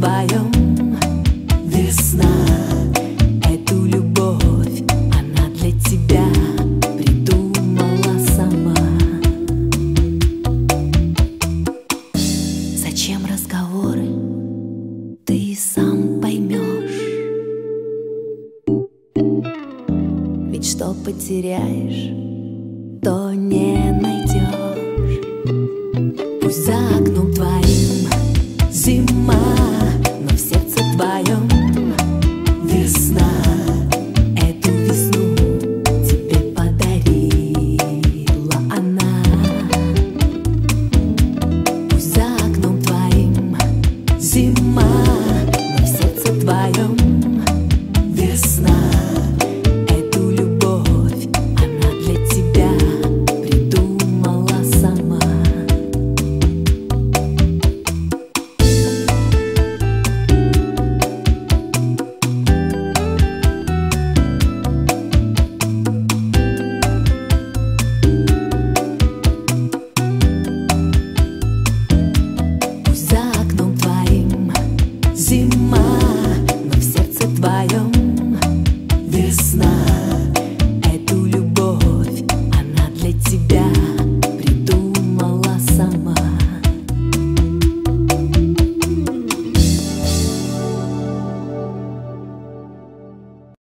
вдвоем Весна, эту любовь, она для тебя придумала сама. Зачем разговоры, ты сам поймешь Ведь что потеряешь? by a тебя.